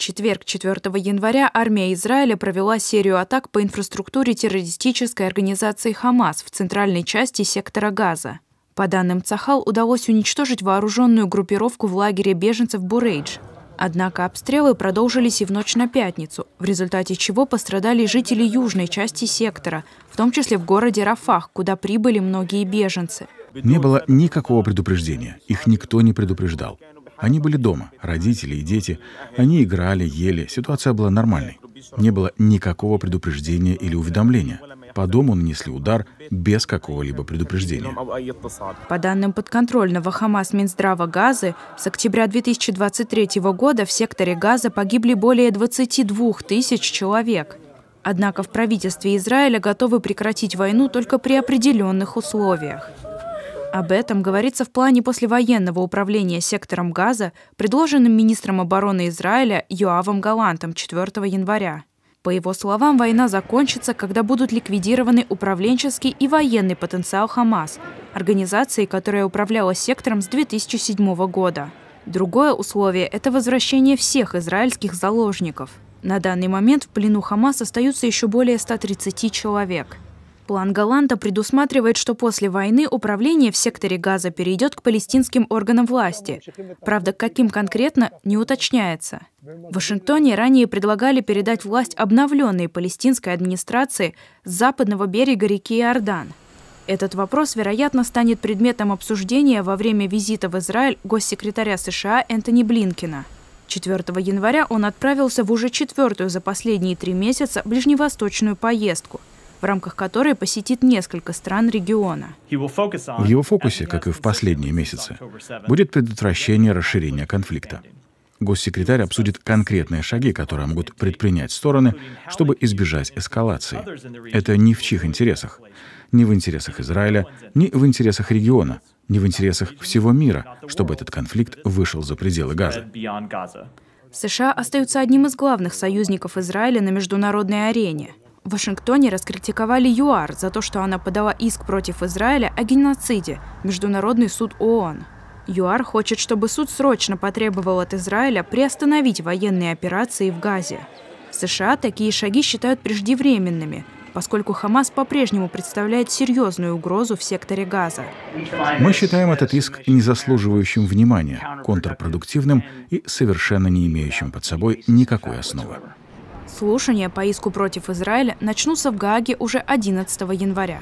четверг, 4 января, армия Израиля провела серию атак по инфраструктуре террористической организации «Хамас» в центральной части сектора Газа. По данным Цахал, удалось уничтожить вооруженную группировку в лагере беженцев Бурейдж. Однако обстрелы продолжились и в ночь на пятницу, в результате чего пострадали жители южной части сектора, в том числе в городе Рафах, куда прибыли многие беженцы. Не было никакого предупреждения, их никто не предупреждал. Они были дома, родители и дети. Они играли, ели, ситуация была нормальной. Не было никакого предупреждения или уведомления. По дому нанесли удар без какого-либо предупреждения. По данным подконтрольного Хамас Минздрава Газы, с октября 2023 года в секторе Газа погибли более 22 тысяч человек. Однако в правительстве Израиля готовы прекратить войну только при определенных условиях. Об этом говорится в плане послевоенного управления сектором Газа, предложенным министром обороны Израиля Йоавом Галантом 4 января. По его словам, война закончится, когда будут ликвидированы управленческий и военный потенциал Хамас, организации, которая управляла сектором с 2007 года. Другое условие – это возвращение всех израильских заложников. На данный момент в плену Хамас остаются еще более 130 человек – План Галанта предусматривает, что после войны управление в секторе Газа перейдет к палестинским органам власти. Правда, каким конкретно, не уточняется. В Вашингтоне ранее предлагали передать власть обновленной палестинской администрации с западного берега реки Иордан. Этот вопрос, вероятно, станет предметом обсуждения во время визита в Израиль госсекретаря США Энтони Блинкина. 4 января он отправился в уже четвертую за последние три месяца ближневосточную поездку – в рамках которой посетит несколько стран региона. В его фокусе, как и в последние месяцы, будет предотвращение расширения конфликта. Госсекретарь обсудит конкретные шаги, которые могут предпринять стороны, чтобы избежать эскалации. Это ни в чьих интересах. Ни в интересах Израиля, ни в интересах региона, ни в интересах всего мира, чтобы этот конфликт вышел за пределы Газа. США остаются одним из главных союзников Израиля на международной арене. В Вашингтоне раскритиковали ЮАР за то, что она подала иск против Израиля о геноциде Международный суд ООН. ЮАР хочет, чтобы суд срочно потребовал от Израиля приостановить военные операции в Газе. В США такие шаги считают преждевременными, поскольку Хамас по-прежнему представляет серьезную угрозу в секторе Газа. Мы считаем этот иск незаслуживающим внимания, контрпродуктивным и совершенно не имеющим под собой никакой основы. Слушания по иску против Израиля начнутся в Гааге уже 11 января.